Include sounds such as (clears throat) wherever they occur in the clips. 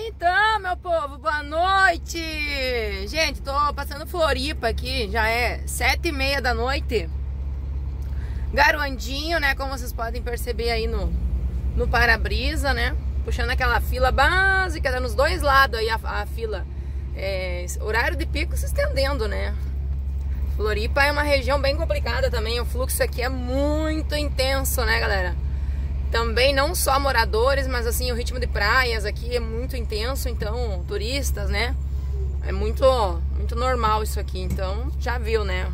Então, meu povo, boa noite! Gente, tô passando Floripa aqui, já é sete e meia da noite. Garoandinho, né, como vocês podem perceber aí no, no para-brisa, né? Puxando aquela fila básica, tá nos dois lados aí a, a fila. É, horário de pico se estendendo, né? Floripa é uma região bem complicada também, o fluxo aqui é muito intenso, né, galera? Também não só moradores, mas assim, o ritmo de praias aqui é muito intenso, então turistas, né? É muito, muito normal isso aqui, então já viu, né?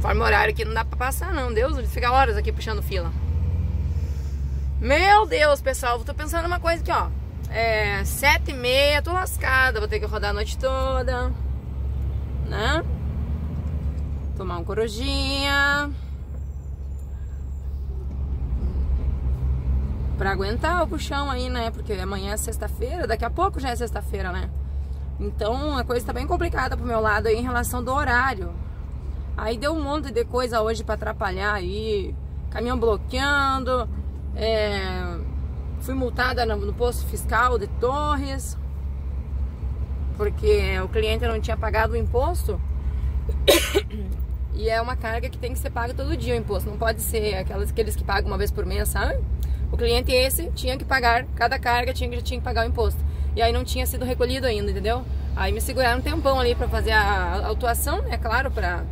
Forma horário que não dá pra passar não, Deus, fica horas aqui puxando fila. Meu Deus, pessoal, tô pensando uma coisa aqui, ó. É, sete e meia, tô lascada, vou ter que rodar a noite toda, né? Tomar um corujinha. Pra aguentar o puxão aí, né? Porque amanhã é sexta-feira, daqui a pouco já é sexta-feira, né? Então a coisa tá bem complicada pro meu lado aí em relação do horário. Aí deu um monte de coisa hoje para atrapalhar aí. Caminhão bloqueando. É... Fui multada no, no posto fiscal de Torres. Porque o cliente não tinha pagado o imposto. (coughs) e é uma carga que tem que ser paga todo dia o imposto. Não pode ser aquelas, aqueles que pagam uma vez por mês, sabe? O cliente esse tinha que pagar, cada carga tinha que, tinha que pagar o imposto. E aí não tinha sido recolhido ainda, entendeu? Aí me seguraram um tempão ali para fazer a autuação, é né, claro, para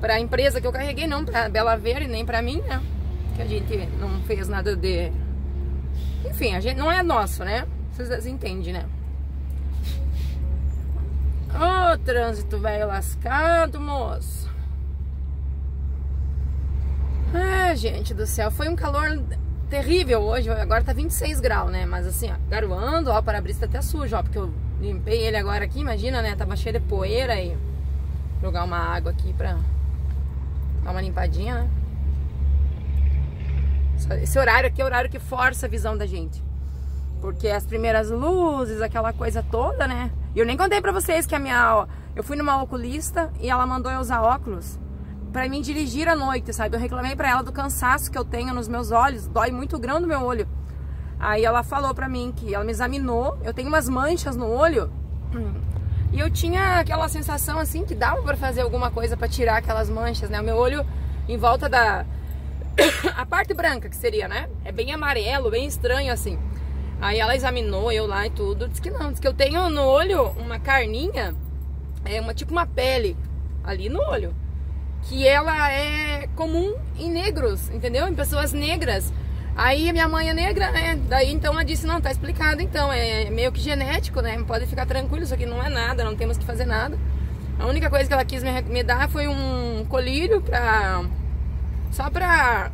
para a empresa que eu carreguei, não para Bela Verde, nem para mim, né? Que a gente não fez nada de Enfim, a gente não é nosso, né? Vocês entendem, né? Ô, oh, trânsito velho lascado, moço. Ah, gente do céu, foi um calor terrível hoje, agora tá 26 graus, né? Mas assim, ó, garoando, ó, o para-brisa tá até sujo, ó, porque eu limpei ele agora aqui, imagina, né? Tava cheio de poeira e jogar uma água aqui pra dar uma limpadinha, né? Esse horário aqui é o horário que força a visão da gente. Porque as primeiras luzes, aquela coisa toda, né? E eu nem contei pra vocês que a minha... Ó, eu fui numa oculista e ela mandou eu usar óculos para mim dirigir à noite, sabe? Eu reclamei para ela do cansaço que eu tenho nos meus olhos, dói muito grande no meu olho. Aí ela falou para mim que ela me examinou, eu tenho umas manchas no olho. (clears throat) E eu tinha aquela sensação assim que dava para fazer alguma coisa para tirar aquelas manchas, né? O meu olho em volta da (coughs) a parte branca que seria, né? É bem amarelo, bem estranho assim. Aí ela examinou eu lá e tudo, disse que não, disse que eu tenho no olho uma carninha, é uma tipo uma pele ali no olho que ela é comum em negros, entendeu? Em pessoas negras. Aí minha mãe é negra, né? Daí então ela disse, não, tá explicado então, é meio que genético, né? Pode ficar tranquilo, isso aqui não é nada, não temos que fazer nada. A única coisa que ela quis me, me dar foi um colírio pra... Só pra...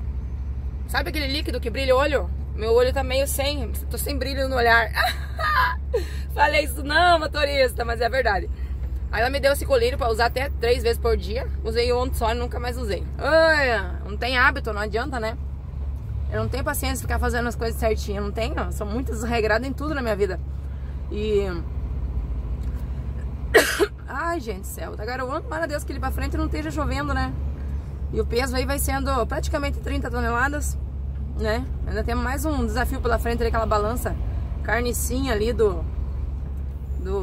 Sabe aquele líquido que brilha o olho? Meu olho tá meio sem, tô sem brilho no olhar. (laughs) Falei isso não, motorista, mas é verdade. Aí ela me deu esse colírio pra usar até três vezes por dia. Usei ontem só e nunca mais usei. Ai, não tem hábito, não adianta, né? Eu não tenho paciência de ficar fazendo as coisas certinho. Não tenho. Sou muito desregrada em tudo na minha vida. E. (coughs) Ai, gente do céu. Tá garoando, para Deus que ele pra frente não esteja chovendo, né? E o peso aí vai sendo praticamente 30 toneladas, né? Ainda temos mais um desafio pela frente ali, aquela balança carnicinha ali do do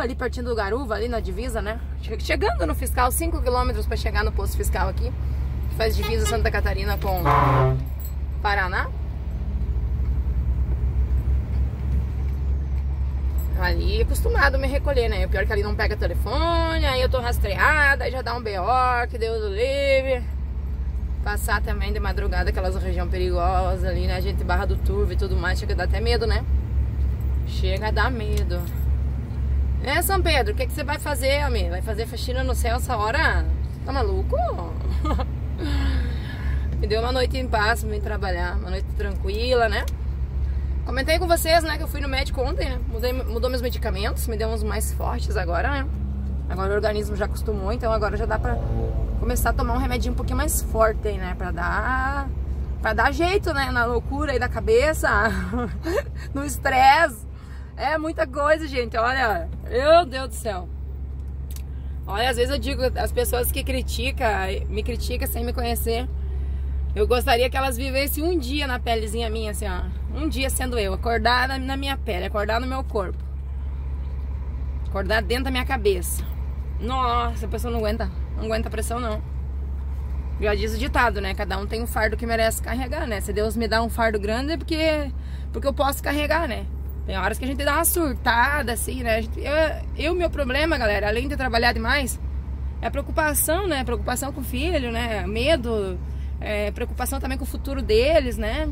ali pertinho do Garuva, ali na divisa, né? Chegando no fiscal, 5 quilômetros para chegar no posto fiscal aqui, que faz divisa Santa Catarina com Paraná. Ali acostumado a me recolher, né? O pior é que ali não pega telefone, aí eu tô rastreada, aí já dá um BO, que Deus o livre. Passar também de madrugada aquelas região perigosa ali, né? A gente barra do turvo e tudo mais, chega a dar até medo, né? Chega a dar medo. É, São Pedro, o que, que você vai fazer, amigo? Vai fazer faxina no céu essa hora? Tá maluco? (laughs) Me deu uma noite em paz pra mim trabalhar, uma noite tranquila, né? Comentei com vocês, né, que eu fui no médico ontem, né? Mudei, mudou meus medicamentos, me deu uns mais fortes agora, né? Agora o organismo já acostumou, então agora já dá pra começar a tomar um remedinho um pouquinho mais forte né? Pra dar, pra dar jeito, né? Na loucura aí da cabeça, (laughs) no estresse. É muita coisa, gente. Olha, meu Deus do céu. Olha, às vezes eu digo, as pessoas que criticam, me criticam sem me conhecer, Eu gostaria que elas vivessem um dia na pelezinha minha, assim, ó. Um dia sendo eu, acordar na minha pele, acordar no meu corpo. Acordar dentro da minha cabeça. Nossa, a pessoa não aguenta, não aguenta a pressão, não. Já diz o ditado, né? Cada um tem um fardo que merece carregar, né? Se Deus me dá um fardo grande é porque, porque eu posso carregar, né? Tem horas que a gente dá uma surtada, assim, né? Gente, eu, eu, meu problema, galera, além de trabalhar demais, é a preocupação, né? Preocupação com o filho, né? Medo, é, preocupação também com o futuro deles, né?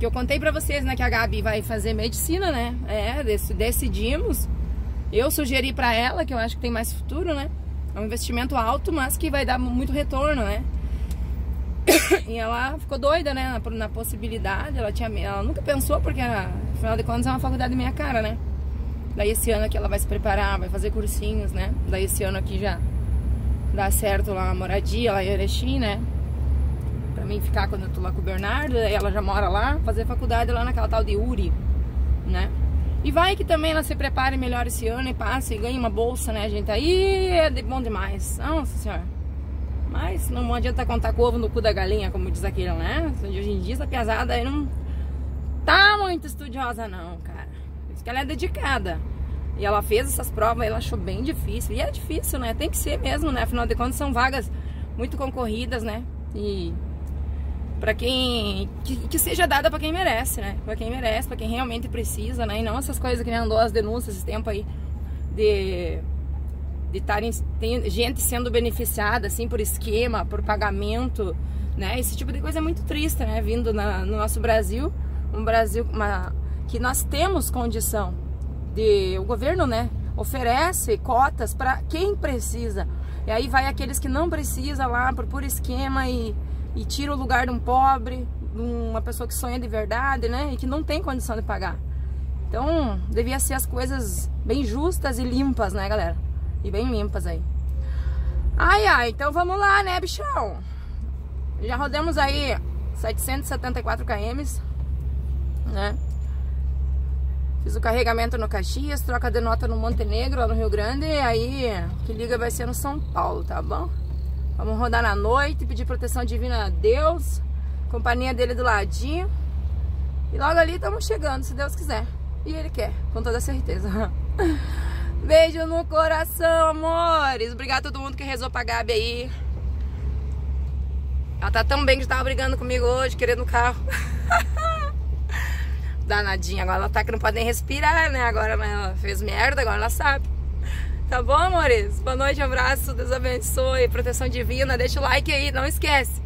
Que eu contei pra vocês, né? Que a Gabi vai fazer medicina, né? É, decidimos. Eu sugeri pra ela, que eu acho que tem mais futuro, né? É um investimento alto, mas que vai dar muito retorno, né? (coughs) e ela ficou doida, né? Na, na, possibilidade, ela tinha ela nunca pensou, porque afinal de contas é uma faculdade minha cara, né? Daí esse ano aqui ela vai se preparar, vai fazer cursinhos, né? Daí esse ano aqui já dá certo lá a moradia, lá em Erechim, né? Pra mim ficar quando eu tô lá com o Bernardo, ela já mora lá, fazer faculdade lá naquela tal de Uri, né? E vai que também ela se prepare melhor esse ano e passe e ganhe uma bolsa, né, gente? Aí é de bom demais. Nossa senhora. Mas não adianta contar com ovo no cu da galinha, como diz aquele, né? Hoje em dia essa piazada aí não tá muito estudiosa não, cara. Diz que ela é dedicada. E ela fez essas provas, ela achou bem difícil. E é difícil, né? Tem que ser mesmo, né? Afinal de contas são vagas muito concorridas, né? E para quem que, que, seja dada para quem merece, né? Para quem merece, para quem realmente precisa, né? E não essas coisas que nem andou as denúncias esse tempo aí de de estarem gente sendo beneficiada assim por esquema, por pagamento, né? Esse tipo de coisa é muito triste, né? Vindo na, no nosso Brasil, um Brasil uma, que nós temos condição de o governo, né? Oferece cotas para quem precisa. E aí vai aqueles que não precisa lá por puro esquema e e tira o lugar de um pobre, de uma pessoa que sonha de verdade, né? E que não tem condição de pagar. Então, devia ser as coisas bem justas e limpas, né, galera? E bem limpas aí. Ai, ai, então vamos lá, né, bichão? Já rodamos aí 774 km, né? Fiz o carregamento no Caxias, troca de nota no Montenegro, lá no Rio Grande, e aí que liga vai ser no São Paulo, tá bom? Vamos rodar na noite, pedir proteção divina a Deus. Companhia dele do ladinho. E logo ali estamos chegando, se Deus quiser. E Ele quer, com toda certeza. (laughs) Beijo no coração, amores. Obrigado a todo mundo que rezou pra Gabi aí. Ela tá tão bem que tava brigando comigo hoje, querendo o carro. (laughs) Danadinha, agora ela tá que não pode nem respirar, né? Agora ela fez merda, agora ela sabe. Tá bom, amores? Boa noite, abraço, Deus abençoe, proteção divina. Deixa o like aí, não esquece.